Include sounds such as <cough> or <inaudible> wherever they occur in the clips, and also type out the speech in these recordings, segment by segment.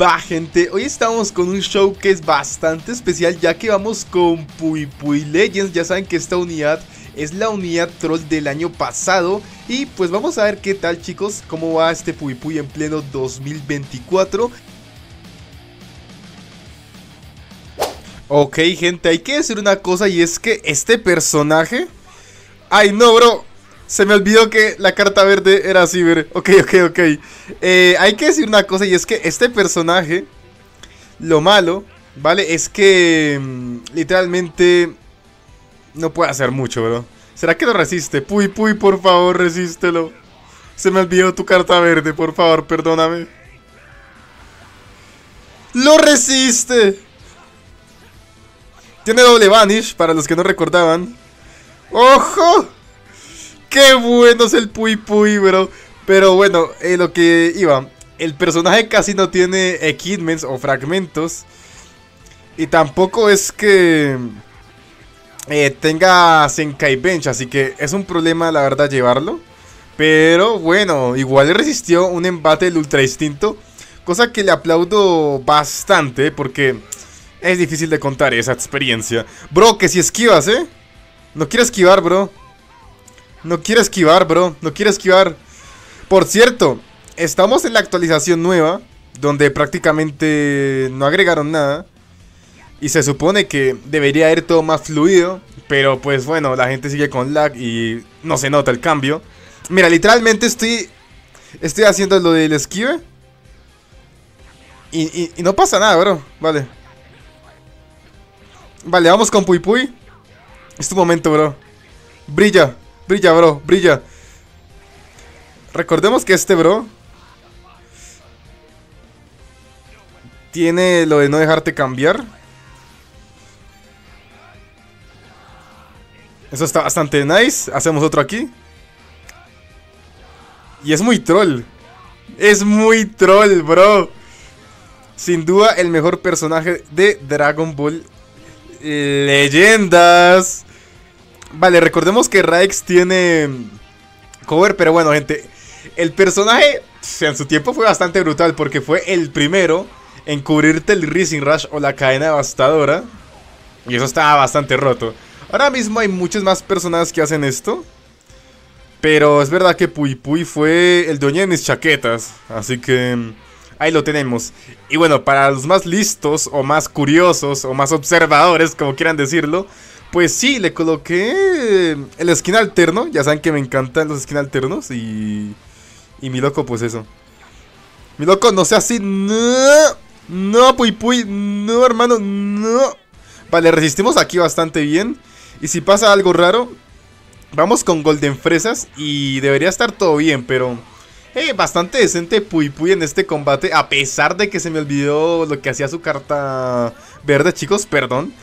va gente? Hoy estamos con un show que es bastante especial ya que vamos con Pui Pui Legends. Ya saben que esta unidad es la unidad troll del año pasado. Y pues vamos a ver qué tal chicos, cómo va este Pui Pui en pleno 2024. Ok gente, hay que decir una cosa y es que este personaje... Ay no bro, se me olvidó que la carta verde era ciber. Ok, ok, ok. Eh, hay que decir una cosa y es que este personaje, lo malo, ¿vale? Es que mm, literalmente no puede hacer mucho, bro. ¿Será que lo resiste? Puy, puy, por favor, resístelo. Se me olvidó tu carta verde, por favor, perdóname. ¡Lo resiste! Tiene doble vanish, para los que no recordaban. ¡Ojo! Qué bueno es el Puy Puy, bro. Pero bueno, eh, lo que iba. El personaje casi no tiene equipments o fragmentos. Y tampoco es que eh, tenga Senkai Bench. Así que es un problema, la verdad, llevarlo. Pero bueno, igual resistió un embate del Ultra Instinto. Cosa que le aplaudo bastante. Porque es difícil de contar esa experiencia. Bro, que si esquivas, ¿eh? No quiero esquivar, bro. No quiere esquivar, bro. No quiere esquivar. Por cierto, estamos en la actualización nueva. Donde prácticamente no agregaron nada. Y se supone que debería ir todo más fluido. Pero pues bueno, la gente sigue con lag y no se nota el cambio. Mira, literalmente estoy. Estoy haciendo lo del esquive. Y, y no pasa nada, bro. Vale. Vale, vamos con Puy Puy. Es tu momento, bro. Brilla. Brilla, bro, brilla. Recordemos que este bro tiene lo de no dejarte cambiar. Eso está bastante nice. Hacemos otro aquí. Y es muy troll. Es muy troll, bro. Sin duda el mejor personaje de Dragon Ball Leyendas. Vale, recordemos que Raix tiene cover, pero bueno, gente. El personaje en su tiempo fue bastante brutal porque fue el primero en cubrirte el Rising Rush o la cadena devastadora. Y eso estaba bastante roto. Ahora mismo hay muchas más personas que hacen esto. Pero es verdad que Pui Pui fue el dueño de mis chaquetas. Así que mm, ahí lo tenemos. Y bueno, para los más listos o más curiosos o más observadores, como quieran decirlo, pues sí, le coloqué el skin alterno. Ya saben que me encantan los skins alternos. Y. Y mi loco, pues eso. Mi loco, no sea así. No. No, puy puy. No, hermano. No. Vale, resistimos aquí bastante bien. Y si pasa algo raro, vamos con Golden Fresas. Y debería estar todo bien, pero. Eh, bastante decente Puy Puy en este combate. A pesar de que se me olvidó lo que hacía su carta verde, chicos, perdón.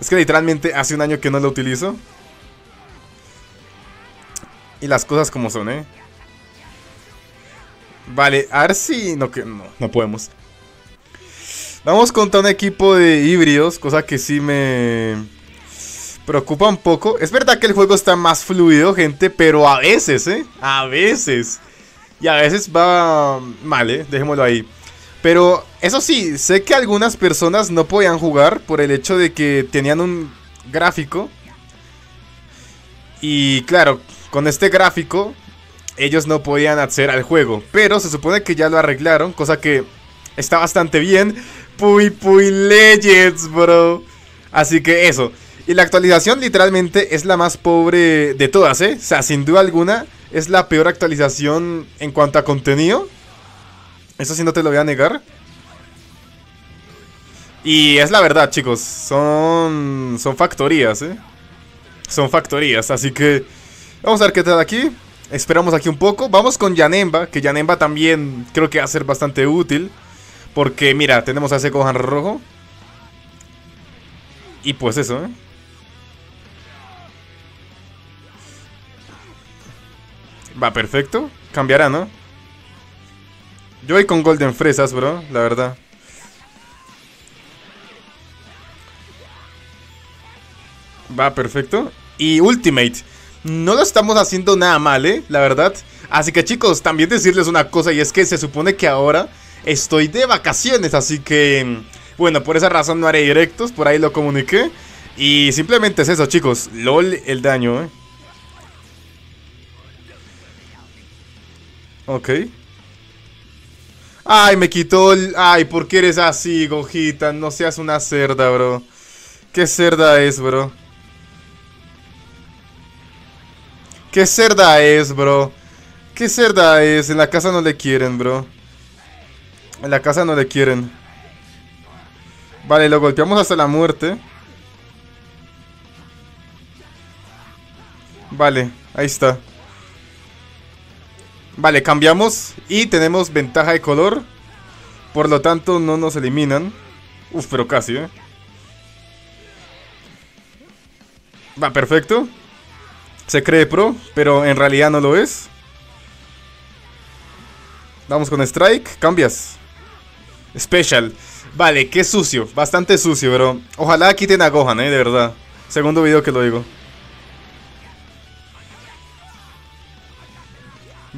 Es que literalmente hace un año que no lo utilizo. Y las cosas como son, ¿eh? Vale, a ver si... No, que no, no podemos. Vamos contra un equipo de híbridos, cosa que sí me preocupa un poco. Es verdad que el juego está más fluido, gente, pero a veces, ¿eh? A veces. Y a veces va mal, ¿eh? Dejémoslo ahí. Pero eso sí, sé que algunas personas no podían jugar por el hecho de que tenían un gráfico. Y claro, con este gráfico ellos no podían acceder al juego. Pero se supone que ya lo arreglaron, cosa que está bastante bien. Puy Puy Legends, bro. Así que eso. Y la actualización literalmente es la más pobre de todas, ¿eh? O sea, sin duda alguna es la peor actualización en cuanto a contenido. Eso sí no te lo voy a negar. Y es la verdad, chicos. Son. Son factorías, ¿eh? Son factorías. Así que. Vamos a ver qué tal aquí. Esperamos aquí un poco. Vamos con Yanemba. Que Yanemba también creo que va a ser bastante útil. Porque, mira, tenemos a ese Gohan rojo. Y pues eso, ¿eh? Va, perfecto. Cambiará, ¿no? Yo voy con Golden Fresas, bro, la verdad. Va, perfecto. Y Ultimate. No lo estamos haciendo nada mal, ¿eh? La verdad. Así que chicos, también decirles una cosa y es que se supone que ahora estoy de vacaciones, así que... Bueno, por esa razón no haré directos, por ahí lo comuniqué. Y simplemente es eso, chicos. LOL el daño, ¿eh? Ok. Ay, me quitó el... Ay, ¿por qué eres así, Gojita? No seas una cerda, bro. ¿Qué cerda es, bro? ¿Qué cerda es, bro? ¿Qué cerda es? En la casa no le quieren, bro. En la casa no le quieren. Vale, lo golpeamos hasta la muerte. Vale, ahí está. Vale, cambiamos y tenemos ventaja de color. Por lo tanto, no nos eliminan. Uf, pero casi, ¿eh? Va, perfecto. Se cree pro, pero en realidad no lo es. Vamos con Strike. Cambias. Special. Vale, qué sucio. Bastante sucio, bro. Ojalá quiten a Gohan, eh, de verdad. Segundo video que lo digo.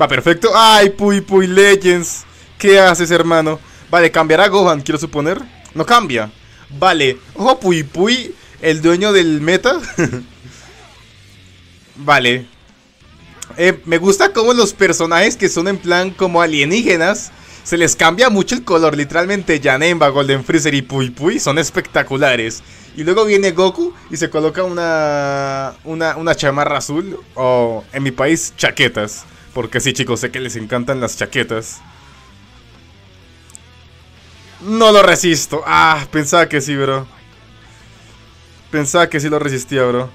Va, perfecto. ¡Ay, Puy Puy Legends! ¿Qué haces, hermano? Vale, cambiará Gohan, quiero suponer. No cambia. Vale. Ojo, Puy Puy, el dueño del meta. <laughs> vale. Eh, me gusta como los personajes que son en plan como alienígenas se les cambia mucho el color, literalmente Janemba, Golden Freezer y Pui Pui son espectaculares. Y luego viene Goku y se coloca una, una, una chamarra azul o en mi país chaquetas. Porque sí chicos, sé que les encantan las chaquetas. No lo resisto. Ah, pensaba que sí, bro. Pensaba que sí lo resistía, bro.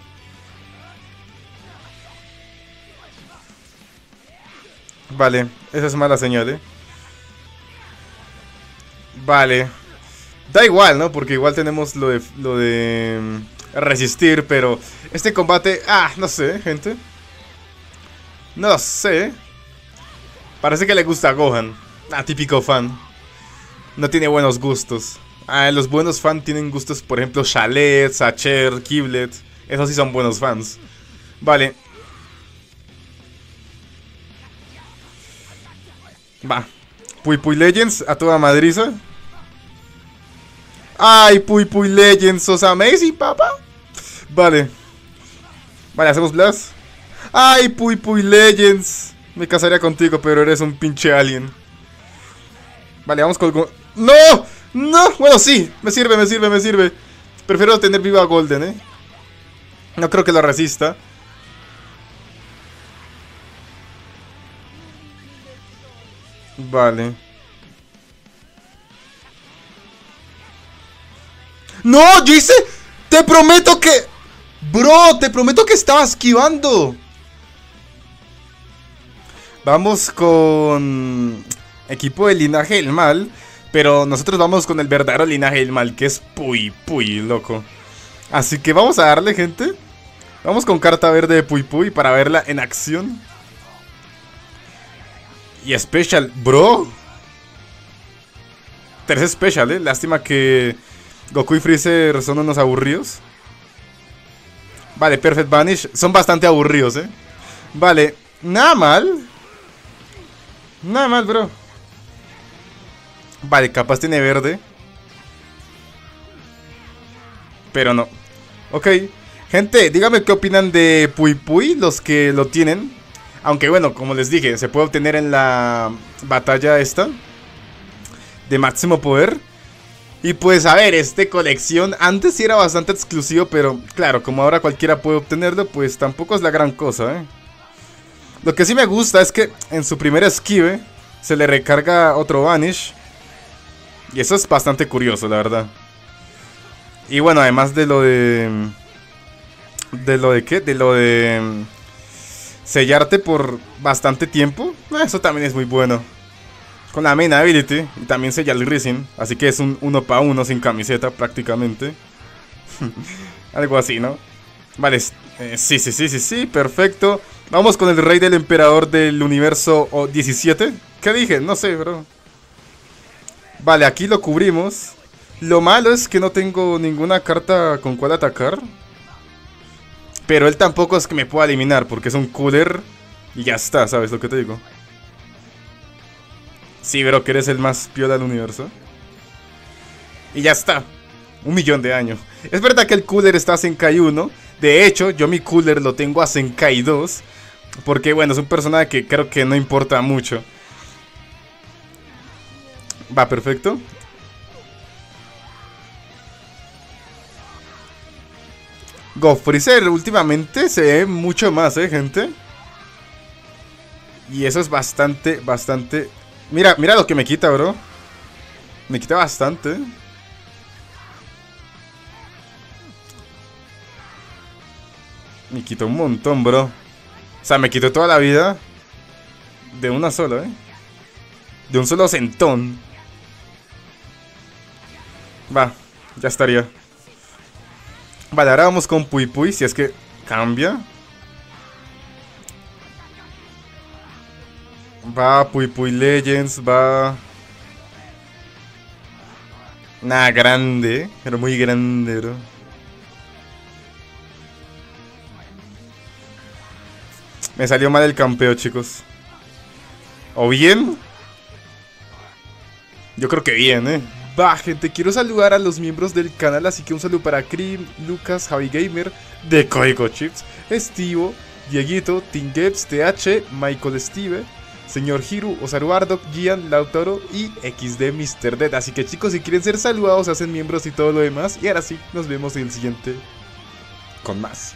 Vale, esa es mala señal, eh. Vale. Da igual, ¿no? Porque igual tenemos lo de, lo de mm, resistir, pero este combate... Ah, no sé, gente. No sé. Parece que le gusta a Gohan. Ah, típico fan. No tiene buenos gustos. Ah, los buenos fans tienen gustos, por ejemplo, Chalet, Sacher, Kiblet. Esos sí son buenos fans. Vale. Va. Pui Pui Legends a toda madriza. Ay, Puy Puy Legends, sos amazing, papá. Vale. Vale, hacemos blast. Ay, Puy Puy Legends. Me casaría contigo, pero eres un pinche alien. Vale, vamos con... ¡No! ¡No! Bueno, sí. Me sirve, me sirve, me sirve. Prefiero tener viva Golden, ¿eh? No creo que lo resista. Vale. No, yo hice... Te prometo que... Bro, te prometo que estaba esquivando. Vamos con... Equipo de linaje del mal. Pero nosotros vamos con el verdadero linaje del mal, que es Puy Puy, loco. Así que vamos a darle, gente. Vamos con carta verde de Puy Puy para verla en acción. Y Special, bro. Tres Special, eh. Lástima que Goku y Freezer son unos aburridos. Vale, Perfect Vanish. Son bastante aburridos, ¿eh? Vale, nada mal. Nada mal, bro. Vale, capaz tiene verde. Pero no. Ok. Gente, dígame qué opinan de Pui Pui, los que lo tienen. Aunque bueno, como les dije, se puede obtener en la batalla esta. De máximo poder. Y pues a ver, este colección antes sí era bastante exclusivo, pero claro, como ahora cualquiera puede obtenerlo, pues tampoco es la gran cosa, ¿eh? Lo que sí me gusta es que en su primer esquive se le recarga otro Vanish. Y eso es bastante curioso, la verdad. Y bueno, además de lo de... ¿De lo de qué? De lo de... Sellarte por bastante tiempo. Eh, eso también es muy bueno con la main ability y también sella el Rising. Así que es un uno para uno sin camiseta prácticamente. <laughs> Algo así, ¿no? Vale, eh, sí, sí, sí, sí, sí, perfecto. Vamos con el rey del emperador del universo 17. ¿Qué dije? No sé, bro. Vale, aquí lo cubrimos. Lo malo es que no tengo ninguna carta con cual atacar. Pero él tampoco es que me pueda eliminar porque es un cooler y ya está, ¿sabes lo que te digo? Sí, bro, que eres el más piola del universo. Y ya está. Un millón de años. Es verdad que el cooler está a Senkai 1. De hecho, yo mi cooler lo tengo a Senkai 2. Porque, bueno, es un personaje que creo que no importa mucho. Va, perfecto. Go Freezer últimamente se ve mucho más, ¿eh, gente? Y eso es bastante, bastante... Mira, mira lo que me quita, bro. Me quita bastante. Me quita un montón, bro. Sea, me quitó toda la vida. De una sola, ¿eh? De un solo centón. Va, ya estaría. Vale, ahora vamos con Pui Pui, si es que cambia. Va Pui Pui Legends, va... Nah, grande, pero muy grande, bro. Me salió mal el campeo, chicos. ¿O bien? Yo creo que bien, ¿eh? Va, gente, quiero saludar a los miembros del canal, así que un saludo para Krim, Lucas, Javi Gamer, de Código Chips, Estivo, Dieguito, Tingeps, TH, Michael Steve, Señor Hiru, Osaru Ardok, Gian, Lautaro y XD Mr. Dead. Así que chicos, si quieren ser saludados, hacen miembros y todo lo demás. Y ahora sí, nos vemos en el siguiente con más.